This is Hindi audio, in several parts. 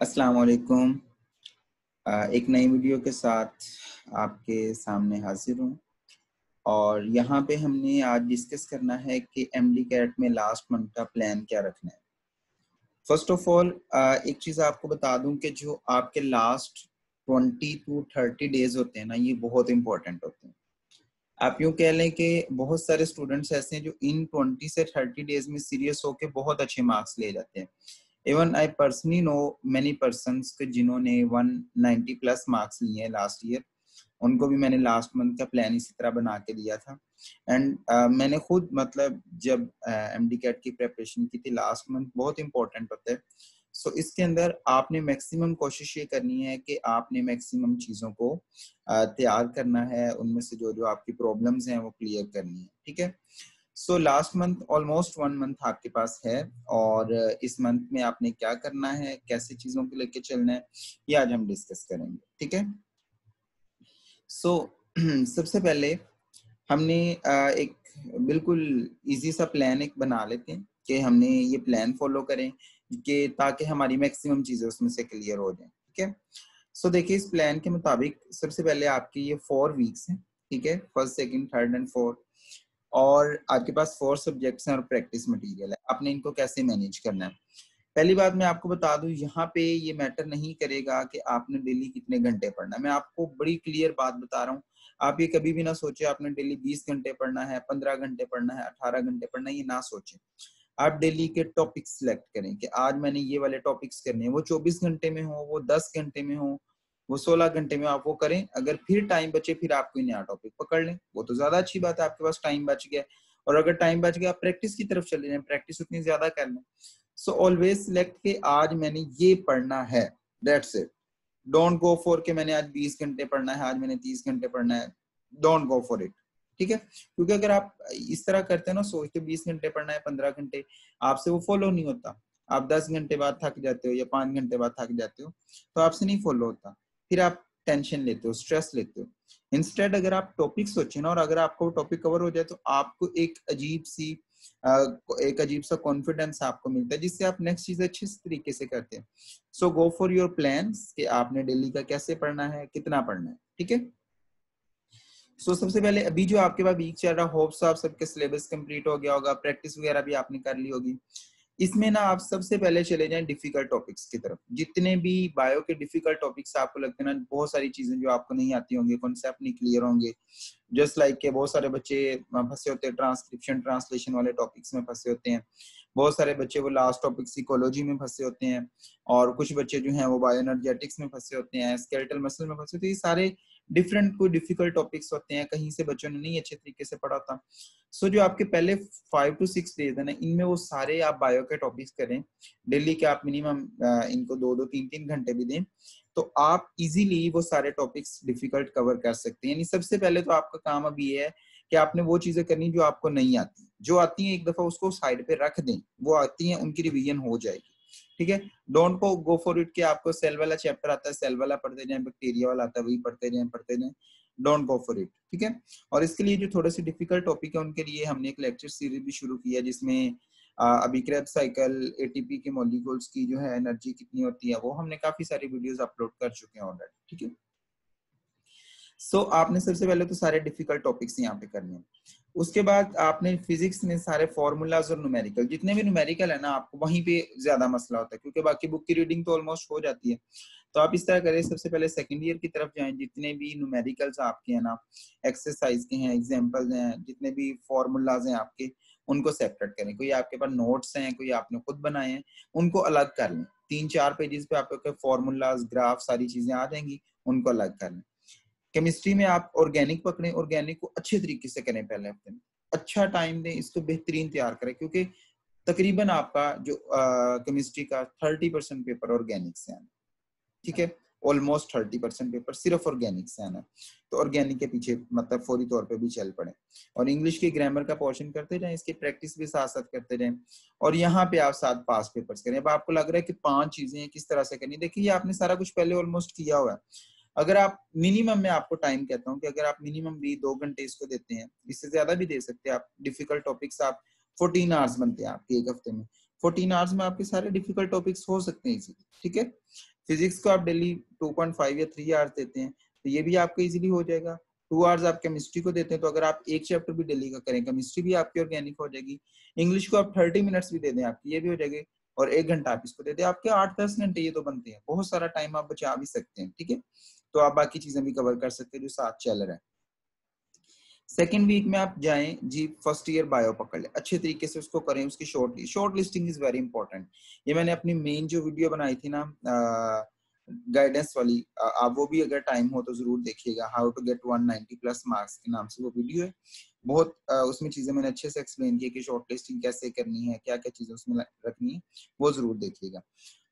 अस्सलाम वालेकुम एक नई वीडियो के साथ आपके सामने हाजिर हूँ। और यहाँ पे हमने आज डिस्कस करना है कि एम डी कैट में लास्ट मंथ का प्लान क्या रखना है। फ़र्स्ट ऑफ़ ऑल एक चीज़ आपको बता दूँ कि जो आपके last twenty to thirty days होते हैं ना, ये बहुत इंपॉर्टेंट होते हैं। आप यूँ कह लें कि बहुत सारे स्टूडेंट्स ऐसे हैं जो इन ट्वेंटी से थर्टी डेज़ में सीरियस होके बहुत अच्छे मार्क्स ले जाते हैं। Even I personally know many person जिन्होंने 190 प्लस मार्क्स लिए हैं लास्ट ईयर उनको भी मैंने लास्ट मंथ का प्लान इसी तरह बना के दिया था। एंड uh, मैंने खुद मतलब जब एम डी कैट की प्रेपरेशन की थी लास्ट मंथ बहुत इंपॉर्टेंट होता है। सो so, इसके अंदर आपने मैक्सिमम कोशिश ये करनी है कि आपने मैक्सिमम चीज़ों को तैयार करना है। उनमें से जो जो आपकी प्रॉब्लम्स हैं वो क्लियर करनी है। ठीक है? So last month almost one month आपके पास है और इस मंथ में आपने क्या करना है? कैसे चीज़ों को लेके चलना है? ये आज हम डिस्कस करेंगे ठीक है? सो so, सबसे पहले हमने एक बिल्कुल इजी सा प्लान एक बना लेते हैं कि हमने ये प्लान फॉलो करें कि ताकि हमारी मैक्सिमम चीज़ें उसमें से क्लियर हो जाए ठीक है? सो देखिए इस प्लान के मुताबिक सबसे पहले आपकी ये फोर वीक्स हैं ठीक है? First second third and fourth और आपके पास फोर सब्जेक्ट्स हैं और प्रैक्टिस मटेरियल है। आपने इनको कैसे मैनेज करना है? पहली बात मैं आपको बता दूँ, यहाँ पे ये मैटर नहीं करेगा कि आपने डेली कितने घंटे पढ़ना है। मैं आपको बड़ी क्लियर बात बता रहा हूँ। आप ये कभी भी ना सोचे, आपने डेली बीस घंटे पढ़ना है, पंद्रह घंटे पढ़ना है, अठारह घंटे पढ़ना है, ये ना सोचे। आप डेली के टॉपिक सिलेक्ट करें कि आज मैंने ये वाले टॉपिक्स करने हैं। वो चौबीस घंटे में हो, वो दस घंटे में हो वो 16 घंटे में आप वो करें। अगर फिर टाइम बचे, फिर आप कोई नया टॉपिक पकड़ लें। वो तो ज़्यादा अच्छी बात है, आपके पास टाइम बच गया और अगर टाइम बच गया, आप प्रैक्टिस की तरफ़ चले जाए। प्रैक्टिस उतनी ज़्यादा कर लें। सो ऑलवेज सिलेक्ट के आज मैंने ये पढ़ना है। That's it don't go for के मैंने आज 20 घंटे पढ़ना है, आज मैंने 30 घंटे पढ़ना है। डोंट गो फॉर इट ठीक है? क्योंकि अगर आप इस तरह करते हैं ना, सोचते बीस घंटे पढ़ना है, पंद्रह घंटे, आपसे वो फॉलो नहीं होता। आप दस घंटे बाद थक जाते हो या पाँच घंटे बाद थक जाते हो तो आपसे नहीं फॉलो होता। फिर आप टेंशन लेते हो स्ट्रेस लेते हो। इंस्टेड अगर आप टॉपिक सोचे ना और अगर आपको टॉपिक कवर हो जाए तो आपको एक अजीब सी एक अजीब सा कॉन्फिडेंस आपको मिलता है, जिससे आप नेक्स्ट चीज़ अच्छे तरीके से करते हैं। So go for your plan कि आपने डेली का कैसे पढ़ना है, कितना पढ़ना है, ठीक है? सो सबसे पहले अभी जो आपके पास वीक चल रहा होप्स आप सबके सिलेबस कंप्लीट हो गया होगा प्रैक्टिस वगैरह भी आपने कर ली होगी। इसमें ना आप सबसे पहले चले जाएँ डिफ़िकल्ट टॉपिक्स की तरफ़। जितने भी बायो के डिफ़िकल्ट टॉपिक्स आपको लगते हैं ना, बहुत सारी चीज़ें जो आपको नहीं आती होंगी कॉन्सेप्ट नहीं क्लियर होंगे। जस्ट लाइक like के बहुत सारे बच्चे फंसे होते हैं ट्रांसक्रिप्शन ट्रांसलेशन वाले टॉपिक्स में फंसे होते हैं। बहुत सारे बच्चे वो लास्ट टॉपिक इकोलॉजी में फंसे होते हैं। और कुछ बच्चे जो हैं वो बायो में फंसे होते हैं स्केलेटल मसल में फंसे होते हैं। ये सारे डिफरेंट कोई डिफ़िकल्ट टॉपिक्स होते हैं कहीं से बच्चों ने नहीं अच्छे तरीके से पढ़ा था। सो so, जो आपके पहले फाइव टू सिक्स डेज़ है ना इनमें वो सारे आप बायो के टॉपिक्स करें। डेली के आप मिनिमम इनको दो दो तीन तीन घंटे भी दें। तो आप इजीली वो सारे टॉपिक्स डिफ़िकल्ट कवर कर सकते हैं। यानी सबसे पहले तो आपका काम अभी ये है कि आपने वो चीज़ें करनी जो आपको नहीं आती। जो आती हैं एक दफ़ा उसको साइड पे रख दें। वो आती हैं उनकी रिवीजन हो जाएगी। ठीक है? डोंट को गो फॉर इट कि आपको सेल वाला चैप्टर आता है सेल वाला पढ़ते जाए बैक्टीरिया वाला आता है, वही पढ़ते जाए पढ़ते जाए। डोंट गो फॉर इट ठीक है? और इसके लिए जो थोड़े से डिफ़िकल्ट टॉपिक है, उनके लिए हमने एक लेक्चर सीरीज़ भी शुरू किया, जिसमें अभी क्रैप साइकिल एटीपी के मॉलिक्यूल्स की जो है एनर्जी कितनी होती है, वो हमने काफ़ी सारी वीडियोस अपलोड कर चुके हैं ऑलरेडी ठीक है? सो so, आपने सबसे पहले तो सारे डिफ़िकल्ट टॉपिक्स यहाँ पे करने हैं। उसके बाद आपने फिजिक्स में सारे फॉर्मूलाज और न्यूमेरिकल जितने भी न्यूमेरिकल है ना आपको वहीं पे ज़्यादा मसला होता है क्योंकि बाकी बुक की रीडिंग तो ऑलमोस्ट हो जाती है। तो आप इस तरह करें सबसे पहले सेकंड ईयर की तरफ़ जाएँ जितने भी न्यूमेरिकल्स आपके हैं ना एक्सरसाइज के हैं एग्जाम्पल्स हैं जितने भी फॉर्मूलाज हैं आपके उनको सेपरेट करें। कोई आपके पास नोट्स हैं कोई आपने खुद बनाए हैं उनको अलग कर लें। तीन चार पेजेस पे आपके फॉर्मूलाज ग्राफ सारी चीज़ें आ जाएँगी उनको अलग कर लें। केमिस्ट्री में आप ऑर्गेनिक पकड़ें ऑर्गेनिक को अच्छे तरीके से करें पहले हफ़्ते में अच्छा टाइम दें इसको बेहतरीन तैयार करें, क्योंकि तकरीबन आपका जो केमिस्ट्री का थर्टी परसेंट पेपर ऑर्गेनिक से आना ठीक है? ऑलमोस्ट थर्टी परसेंट पेपर सिर्फ़ ऑर्गेनिक से आना तो ऑर्गेनिक के पीछे मतलब फौरी तौर पे भी चल पड़े। और इंग्लिश के ग्रामर का पोर्शन करते जाए इसकी प्रैक्टिस भी साथ साथ करते जाए और यहाँ पे आप साथ पास पेपर्स करें। अब आपको लग रहा है कि पाँच चीज़ें किस तरह से करनी देखिए आपने सारा कुछ पहले ऑलमोस्ट किया हुआ है। अगर आप मिनिमम में आपको टाइम कहता हूँ कि अगर आप मिनिमम भी दो घंटे इसको देते हैं, इससे ज़्यादा भी दे सकते हैं आप डिफ़िकल्ट टॉपिक्स आप फोर्टीन आवर्स बनते हैं आपके एक हफ़्ते में। फोर्टीन आवर्स में आपके सारे डिफ़िकल्ट टॉपिक्स हो सकते हैं इजीली ठीक है? फिजिक्स को आप डेली टू पॉइंट फाइव या थ्री आवर्स देते हैं तो ये भी आपका इजीली हो जाएगा। टू आवर्स आप केमिस्ट्री को देते हैं तो अगर आप एक चैप्टर भी डेली का करें केमिस्ट्री भी आपकी ऑर्गेनिक हो जाएगी। इंग्लिश को आप थर्टी मिनट्स भी दे दें आपकी, ये भी हो जाएगी, और एक घंटा आप इसको दे दें, आपके आठ दस घंटे ये तो बनते हैं। बहुत सारा टाइम आप बचा भी सकते हैं, ठीक है? तो आप बाकी चीज़ें भी कवर कर सकते हैं जो साथ चल रहा है। सेकेंड वीक में आप जाएँ, जी फ़र्स्ट ईयर बायो पकड़ ले। अच्छे तरीके से उसको करें, उसकी short shortlisting is very important ये मैंने अपनी मेन जो वीडियो बनाई थी ना गाइडेंस वाली आप वो भी अगर टाइम हो तो ज़रूर देखिएगा। How to get 190 plus marks के नाम से वो वीडियो है। बहुत उसमें चीज़ें मैंने अच्छे से एक्सप्लेन की कि शॉर्ट लिस्टिंग कैसे करनी है क्या क्या चीज़ें उसमें रखनी है, वो ज़रूर देखिएगा।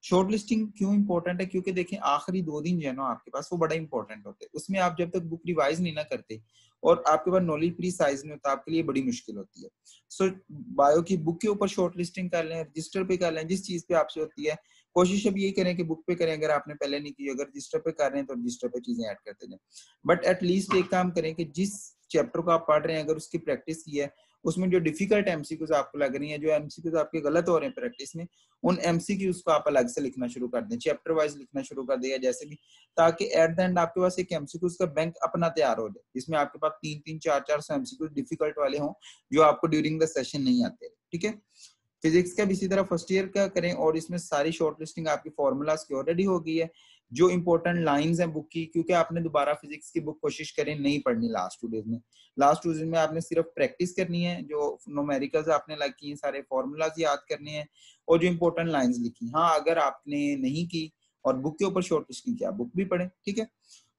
शॉर्ट लिस्टिंग क्यों इंपॉर्टेंट है? क्योंकि देखें आखिरी दो दिन जो है ना आपके पास वो बड़ा इंपॉर्टेंट होते हैं। उसमें आप जब तक बुक रिवाइज नहीं ना करते और आपके पास नॉलेज प्री साइज़ में होता आपके लिए बड़ी मुश्किल होती है। सो so, बायो की बुक के ऊपर शॉर्ट लिस्टिंग कर लें रजिस्टर पे कर लें जिस चीज़ पे आपसे होती है कोशिश अब यही करें कि बुक पे करें अगर आपने पहले नहीं की अगर रजिस्टर पे कर रहे हैं तो रजिस्टर पे चीज़ें ऐड करते जाए। बट एटलीस्ट एक काम करें कि जिस चैप्टर को आप पढ़ रहे हैं अगर उसकी प्रैक्टिस की है उसमें जो डिफ़िकल्ट एमसीक्यूज आपको लग रही है, जो एमसीक्यूज आपके गलत हो रहे हैं प्रैक्टिस में, उन एमसीक्यूज को आप अलग से लिखना शुरू कर दें चैप्टर वाइज लिखना शुरू कर दिया जैसे भी ताकि एट द एंड आपके पास एक एमसीक्यूज का बैंक अपना तैयार हो जाए, जिसमें आपके पास तीन तीन चार चार सौ एमसीक्यूज डिफ़िकल्ट वाले हों, जो आपको ड्यूरिंग द सेशन नहीं आते, ठीक है? फिजिक्स का भी इसी तरह फ़र्स्ट ईयर का करें, और इसमें सारी शॉर्ट लिस्टिंग आपकी फॉर्मूलाज की ऑलरेडी हो गई है जो इम्पोर्टेंट लाइंस हैं बुक की, क्योंकि आपने दोबारा फिजिक्स की बुक कोशिश करें, नहीं पढ़नी लास्ट टू डेज़ में। लास्ट टू डेज़ में आपने सिर्फ़ प्रैक्टिस करनी है, जो नोमेरिकल्स आपने लग की, सारे फॉर्मूलाज याद करने हैं, और जो इम्पोर्टेंट लाइंस लिखी। हाँ अगर आपने नहीं की, और बुक के ऊपर शॉर्ट लिस्टिंग किया बुक भी पढ़े, ठीक है?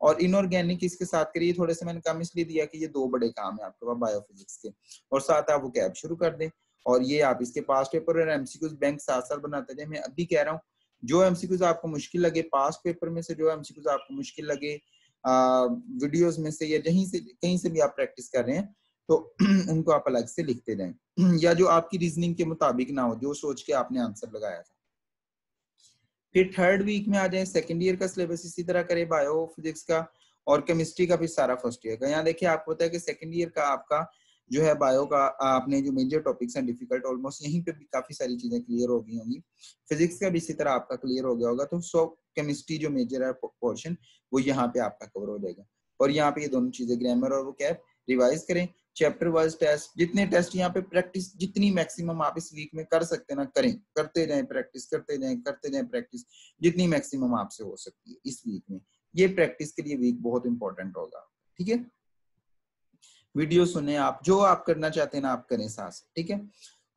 और इनऑर्गेनिक इसके साथ करिए, थोड़े से मैंने कम इसलिए दिया कि ये दो बड़े काम है आपके पास बायोफिजिक्स के। और साथ आप वो कैब शुरू कर दें, और ये आप इसके पास पेपर और एमसीक्यूज बैंक साथ साथ बनाते जाए। मैं अभी कह रहा हूँ जो एमसीक्यूज आपको मुश्किल लगे, पास पेपर में से जो एमसीक्यूज आपको मुश्किल लगे वीडियोस में से या कहीं से कहीं से भी आप प्रैक्टिस कर रहे हैं तो उनको आप अलग से लिखते जाएँ। या जो आपकी रीजनिंग के मुताबिक ना हो, जो सोच के आपने आंसर लगाया था। फिर थर्ड वीक में आ जाए सेकेंड ईयर का सिलेबस इसी तरह करे बायो फिजिक्स का और केमिस्ट्री का भी सारा फ़र्स्ट ईयर का। यहाँ देखिए, आपको पता है कि सेकेंड ईयर का आपका जो है बायो का, आपने जो मेजर टॉपिक्स हैं डिफ़िकल्ट ऑलमोस्ट यहीं पे भी काफ़ी सारी चीज़ें क्लियर हो गई होंगी। फिजिक्स का भी इसी तरह आपका क्लियर हो गया होगा तो सो केमिस्ट्री जो मेजर है पोर्शन वो यहाँ पे आपका कवर हो जाएगा। और यहाँ पे ये दोनों चीज़ें ग्रामर और वो कैप रिवाइज करें। चैप्टर वाइज टेस्ट जितने टेस्ट यहाँ पे प्रैक्टिस जितनी मैक्सिमम आप इस वीक में कर सकते ना, करें। करते जाएँ प्रैक्टिस करते जाएँ करते जाएँ प्रैक्टिस जितनी मैक्सिमम आपसे हो सकती है इस वीक में। ये प्रैक्टिस के लिए वीक बहुत इंपॉर्टेंट होगा, ठीक है? वीडियो सुने आप, जो आप करना चाहते हैं ना, आप करें साथ ठीक है?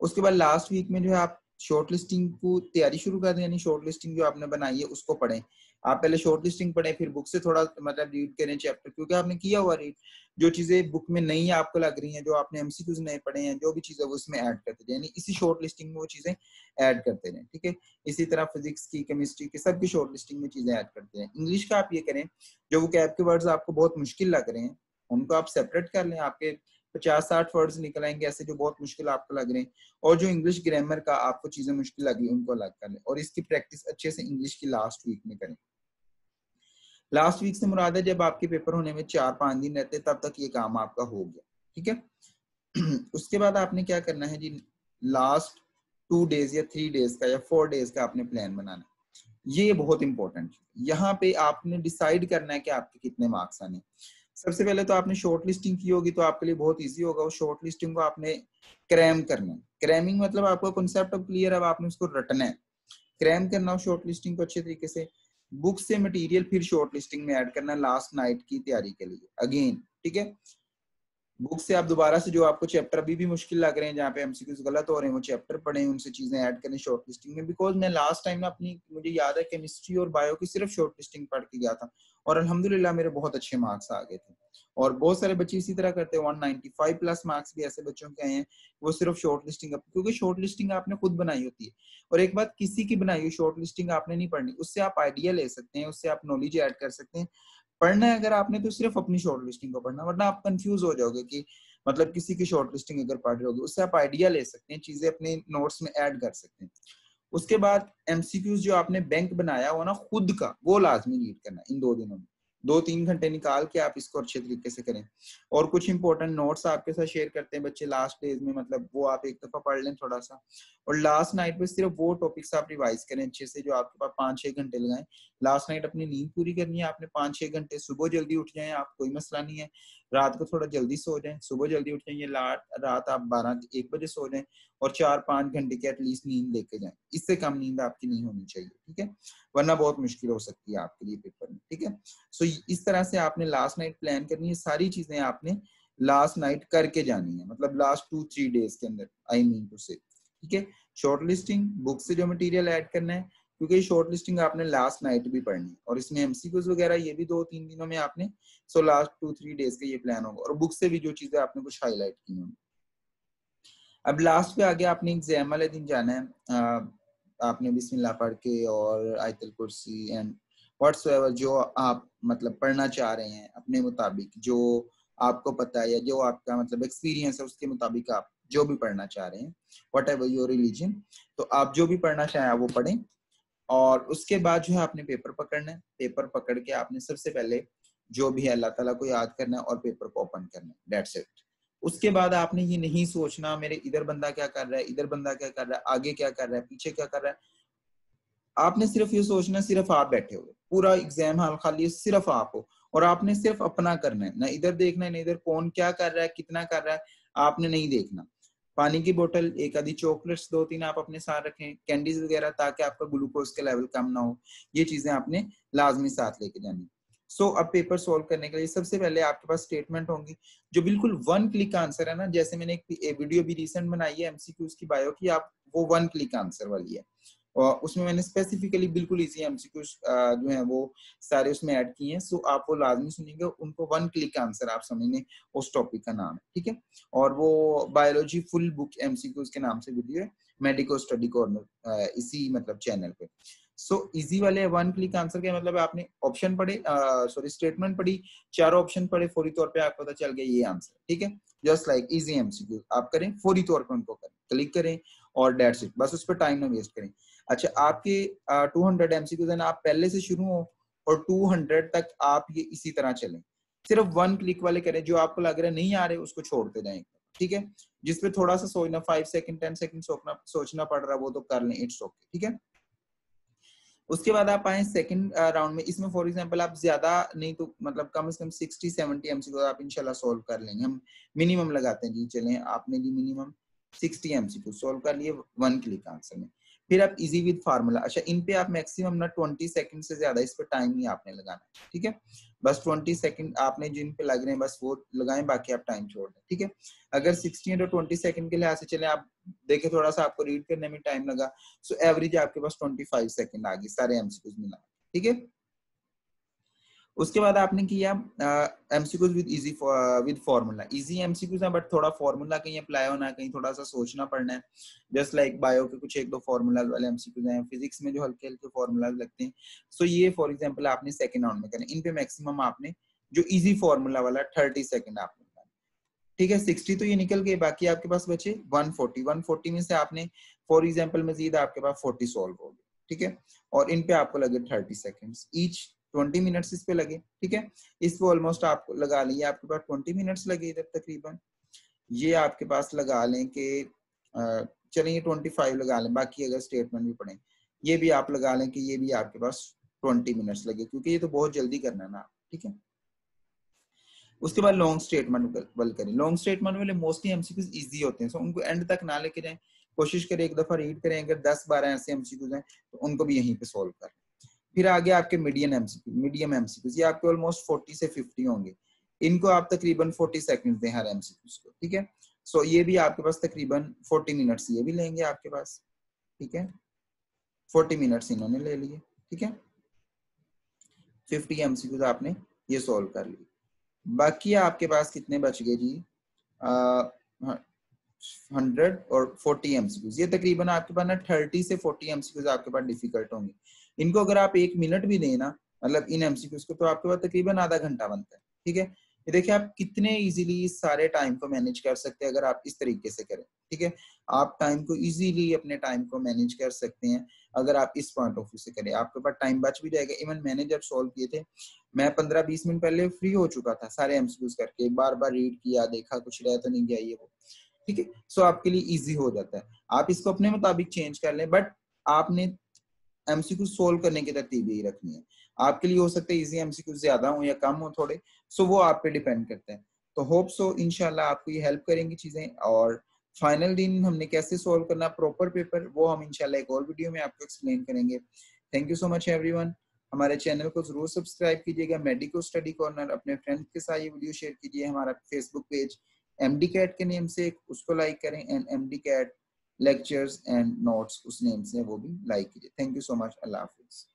उसके बाद लास्ट वीक में जो है आप शॉर्ट लिस्टिंग को तैयारी शुरू कर दें, यानी शॉर्ट लिस्टिंग जो आपने बनाई है, उसको पढ़ें। आप पहले शॉर्ट लिस्टिंग पढ़ें, फिर बुक से थोड़ा मतलब रीड करें चैप्टर क्योंकि आपने किया हुआ रीड जो चीज़ें बुक में नहीं आपको लग रही हैं, जो आपने एमसीक्यूज नहीं पढ़े हैं, जो भी चीज़ें, वो उसमें ऐड करते जाए। यानी इसी शॉर्ट लिस्टिंग में वो चीज़ें ऐड करते रहें ठीक है? इसी तरह फिजिक्स की केमिस्ट्री की सबकी शॉर्ट लिस्टिंग में चीज़ें ऐड करते हैं इंग्लिश का आप ये करें, जो वो कैब के वर्ड्स आपको बहुत मुश्किल लग रहे हैं उनको आप सेपरेट कर लें, आपके पचास साठ वर्ड्स निकल आएँगे ऐसे जो बहुत मुश्किल आपको लग रहे हैं। और जो इंग्लिश ग्रामर का आपको चीज़ें मुश्किल लगी, उनको अलग कर लें और इसकी प्रैक्टिस अच्छे से इंग्लिश की लास्ट वीक में करें। लास्ट वीक से मुराद है जब आपके पेपर होने में चार पाँच दिन रहते तब तक ये काम आपका हो गया, ठीक है? उसके बाद आपने क्या करना है जी? लास्ट टू डेज़ या थ्री डेज़ का या फोर डेज़ का आपने प्लान बनाना। ये बहुत इंपॉर्टेंट यहाँ पे आपने डिसाइड करना है कि आपके कितने मार्क्स आने सबसे पहले तो आपने शॉर्ट लिस्टिंग की होगी तो आपके लिए बहुत इजी होगा। उस शॉर्ट लिस्टिंग को आपने क्रैम करना क्रैमिंग मतलब आपको कॉन्सेप्ट अब क्लियर अब आपने उसको रटना है। क्रैम करना शॉर्ट लिस्टिंग को अच्छे तरीके से। बुक से मटेरियल फिर शॉर्ट लिस्टिंग में ऐड करना लास्ट नाइट की तैयारी के लिए। अगेन ठीक है? बुक से आप दोबारा से जो आपको चैप्टर अभी भी मुश्किल लग रहे हैं, जहाँ पे एमसीक्यूज गलत हो रहे हैं, वो चैप्टर पढ़े, उनसे चीज़ें ऐड करें शॉर्ट लिस्टिंग में। बिकॉज़ मैं लास्ट टाइम ना अपनी, मुझे याद है केमिस्ट्री और बायो की सिर्फ़ शॉर्ट लिस्टिंग पढ़ के गया था और अल्हम्दुलिल्लाह मेरे बहुत अच्छे मार्क्स आ गए थे। और बहुत सारे बच्चे इसी तरह करते हैं 195 प्लस मार्क्स भी ऐसे बच्चों के आए हैं, वो सिर्फ़ शॉर्ट लिस्टिंग क्योंकि शॉर्ट लिस्टिंग आपने खुद बनाई होती है। और एक बात, किसी की बनाई हुई शॉर्ट लिस्टिंग आपने नहीं पढ़नी, उससे आप आइडिया ले सकते हैं, उससे आप नॉलेज ऐड कर सकते हैं। पढ़ना है अगर आपने तो सिर्फ़ अपनी शॉर्ट लिस्टिंग को पढ़ना, वरना आप कंफ्यूज हो जाओगे कि मतलब किसी की शॉर्ट लिस्टिंग अगर पढ़ रहे होगे, उससे आप आइडिया ले सकते हैं, चीज़ें अपने नोट्स में ऐड कर सकते हैं। उसके बाद एमसीक्यूज जो आपने बैंक बनाया हो ना खुद का, वो लाजमी रीड करना इन दो दिनों में। दो तीन घंटे निकाल के आप इसको अच्छे तरीके से करें। और कुछ इंपॉर्टेंट नोट्स आपके साथ शेयर करते हैं बच्चे लास्ट डेज़ में मतलब वो आप एक दफ़ा पढ़ लें थोड़ा सा और लास्ट नाइट में सिर्फ़ वो टॉपिक्स आप रिवाइज करें अच्छे से, जो आपके पास पाँच छह घंटे लगाए। लास्ट नाइट अपनी नींद पूरी करनी है, आपने पाँच छह घंटे सुबह जल्दी उठ जाए, आप कोई मसला नहीं है। रात को थोड़ा जल्दी सो जाए, सुबह जल्दी उठ जाए रात आप बारह, एक बजे सो जाए और चार, पाँच घंटे की एटलीस्ट नींद लेके जाए। इससे कम नींद आपकी नहीं होनी चाहिए, ठीक है? वरना बहुत मुश्किल हो सकती है आपके लिए पेपर में, ठीक है? सो इस तरह से आपने लास्ट नाइट प्लान करनी है, सारी चीज़ें आपने लास्ट नाइट करके जानी है मतलब लास्ट टू थ्री डेज़ के अंदर आई मीन टू से ठीक है? शॉर्ट लिस्टिंग बुक से जो मटेरियल ऐड करना है क्योंकि शॉर्ट लिस्टिंग आपने लास्ट नाइट भी पढ़नी और इसमें एमसीक्यूज वगैरह ये भी दो तीन दिनों में आपने so last two three days का ये प्लान होगा। और बुक से भी जो चीज़ें आपने कुछ हाईलाइट की होंगी। अब लास्ट पे आगे आपने एग्ज़ाम वाले दिन जाना है। आपने बिस्मिल्लाह पढ़ के और आयतल कुर्सी एंड व्हाट्सएवर जो आप मतलब पढ़ना चाह रहे हैं, अपने मुताबिक जो आपको पता है या जो आपका मतलब एक्सपीरियंस है, उसके मुताबिक आप जो भी पढ़ना चाह रहे हैं वट एवर योर रिलीजन तो आप जो भी पढ़ना चाहें वो पढ़ें। और उसके बाद जो है आपने पेपर पकड़ना है। पेपर पकड़ के आपने सबसे पहले जो भी है, अल्लाह ताला को याद करना है और पेपर को ओपन करना है। डेट्स इट उसके बाद आपने ये नहीं सोचना, मेरे इधर बंदा क्या कर रहा है, इधर बंदा क्या कर रहा है, आगे क्या कर रहा है, पीछे क्या कर रहा है। आपने सिर्फ़ ये सोचना, सिर्फ़ आप बैठे हुए। पूरा एग्ज़ाम हाल खाली सिर्फ़ आप हो। और आपने सिर्फ़ अपना करना है। ना इधर देखना है, ना इधर कौन क्या कर रहा है, कितना कर रहा है, आपने नहीं देखना। पानी की बोतल एक आधी चॉकलेट्स दो तीन आप अपने साथ रखें कैंडीज वगैरह ताकि आपका ग्लूकोज के लेवल कम ना हो। ये चीज़ें आपने लाजमी साथ लेके जानी। सो so, अब पेपर सोल्व करने के लिए सबसे पहले आपके पास स्टेटमेंट होंगी जो बिल्कुल वन क्लिक आंसर है ना जैसे मैंने एक वीडियो भी रिसेंट बनाई है एमसीक्यूज की बायो की आप वो वन क्लिक आंसर वाली है। उसमें मैंने स्पेसिफिकली बिल्कुल इजी एमसीक्यू जो है वो सारे उसमें ऐड किए हैं। सो आप वो लाजमी सुनेंगे उनको वन क्लिक आंसर आप समझने उस टॉपिक का नाम है ठीक है? और वो बायोलॉजी फुल बुक एमसीक्यूज के नाम से वीडियो है मेडिको स्टडी कॉर्नर इसी मतलब चैनल पे। सो so, इजी वाले वन क्लिक आंसर के मतलब आपने ऑप्शन पढ़े सॉरी स्टेटमेंट पढ़ी चारों ऑप्शन पढ़े फौरी तौर पे आपको पता चल गया ये आंसर ठीक है? जस्ट लाइक इजी एमसीक्यू आप करें फौरी तौर पे उनको करें क्लिक करें और डेट्स इट बस उस पर टाइम ना वेस्ट करें। अच्छा आपके टू हंड्रेड एमसीक्यूज आप पहले से शुरू हो और टू हंड्रेड तक आप ये इसी तरह चलें। सिर्फ़ वन क्लिक वाले करें जो आपको लग रहा है नहीं आ रहे, उसको छोड़ते जाए ठीक है? जिसपे थोड़ा सा सोचना फाइव सेकंड टेन सेकंड सोचना सोचना पड़ रहा है, वो तो कर लें इट्स ओके ठीक है? उसके बाद आप आए सेकंड राउंड में। इसमें फॉर एग्जांपल आप ज़्यादा नहीं तो मतलब कम से कम 60 70 एमसीक्यू आप इंशाल्लाह सॉल्व कर लेंगे। हम मिनिमम लगाते हैं जी, चलें, आपने जी मिनिमम 60 एमसीक्यू सॉल्व कर लिए वन क्लिक आंसर में। फिर आप इजी विद फार्मूला अच्छा इन पे आप मैक्सिमम ना 20 सेकंड से ज़्यादा इस पे टाइम ही आपने लगाना है, ठीक है? बस 20 सेकंड आपने जिन पे लग रहे हैं, बस वो लगाएँ, बाकी आप टाइम छोड़ दें, ठीक है? अगर 16 और 20 सेकंड के लिहाज से चले, आप देखे, थोड़ा सा आपको रीड करने में टाइम लगा सो एवरेज आपके पास 25 सेकंड आ गई, सारे एमसीक्यूज मिला ठीक है? उसके बाद आपने किया MCQs with easy with formula easy MCQs है बट थोड़ा फार्मूला कहीं अप्लाई होना है, कहीं थोड़ा सा सोचना पड़ना है। जस्ट लाइक बायो के कुछ एक दो फार्मूलाज वाले एमसीक्यूज हैं फिजिक्स में जो हल्के हल्के फार्मूलाज लगते हैं। सो so ये फॉर एग्जांपल आपने सेकंड राउंड में करना इन पे मैक्सिमम आपने जो इजी फॉर्मूला वाला थर्टी सेकंड आपने ठीक है सिक्सटी तो ये निकल गए, बाकी आपके पास बचे वन फोर्टी वन फोर्टी में से आपने फॉर एग्ज़ाम्पल मजीद आपके पास फोर्टी सॉल्व हो गए। ठीक है? और इन पे आपको लगे thirty second each twenty minutes इस पे लगे, ठीक है? इस पे ऑलमोस्ट आपको लगा लिया आपके पास ट्वेंटी मिनट्स लगे इधर तकरीबन। ये आपके पास लगा लें कि चलिए ट्वेंटी फाइव लगा लें, बाकी अगर स्टेटमेंट भी पढ़े, ये भी आप लगा लें कि ये भी आपके पास ट्वेंटी मिनट्स लगे, क्योंकि ये तो बहुत जल्दी करना है ना, ठीक है? उसके बाद लॉन्ग स्टेटमेंट वाले करें। लॉन्ग स्टेटमेंट वाले मोस्टली एमसीक्यूज इजी होते हैं सो उनको एंड तक ना लेके जाएँ। कोशिश करें एक दफ़ा रीड करें, अगर दस बारह ऐसे एमसीक्यूज हैं तो उनको भी यहीं पे सॉल्व करें। फिर आगे आपके मीडियम एमसीक्यू मीडियम एमसीक्यू ये आपके ऑलमोस्ट फोर्टी से फिफ्टी होंगे। इनको आप तकरीबन फोर्टी सेकंड दें हर एमसीक्यू को, ठीक है? सो ये भी आपके पास तकरीबन फोर्टी मिनट्स ये भी लेंगे आपके पास, ठीक है? फोर्टी मिनट्स इन्होंने ले लिए, ठीक है? फिफ्टी एमसीक्यूज आपने ये सोल्व कर लिए। बाकी आपके पास कितने बच गए जी? हंड्रेड और फोर्टी एमसीक्यूज ये तकरीबन आपके पास ना थर्टी से फोर्टी एमसीक्यूज आपके पास डिफ़िकल्ट होंगे। इनको अगर आप एक मिनट भी देना मतलब इन एमसीक्यूज को तो आपके पास तकरीबन आधा घंटा बनता है, ठीक है? ये देखिए, आप कितने इजीली इस सारे टाइम को मैनेज कर सकते हैं अगर आप इस तरीके से करें, ठीक है? आप टाइम को इजीली अपने टाइम को मैनेज कर सकते हैं, अगर आप इस पॉइंट ऑफ़ व्यू से करें। आपके पास टाइम बच भी जाएगा। इवन मैंने जब सॉल्व किए थे, मैं पंद्रह बीस मिनट पहले फ्री हो चुका था, सारे एमसीक्यूज करके बार बार रीड किया, देखा, कुछ रह तो नहीं गया ये वो, ठीक है? सो आपके लिए इजी हो जाता है। आप इसको अपने मुताबिक चेंज कर लें बट आपने एमसीक्यू सोल्व करने की तरतीब यही रखनी है। आपके लिए हो सकता है इजी एमसीक्यू ज़्यादा हो या कम हो थोड़े सो वो आप पे डिपेंड करते हैं। तो होप सो इनशाला आपको ये हेल्प करेंगी चीज़ें, और फाइनल दिन हमने कैसे सोल्व करना प्रॉपर पेपर वो हम इनशाला एक और वीडियो में आपको एक्सप्लेन करेंगे। Thank you so much everyone हमारे चैनल को ज़रूर सब्सक्राइब कीजिएगा। मेडिकल स्टडी कॉर्नर अपने फ्रेंड्स के साथ ये वीडियो शेयर कीजिए। हमारा फेसबुक पेज एमडी कैट के नेम से उसको लाइक करें and MD CAT lectures and notes उस नेम से वो भी लाइक कीजिए थैंक यू सो मच अल्लाह हाफिज़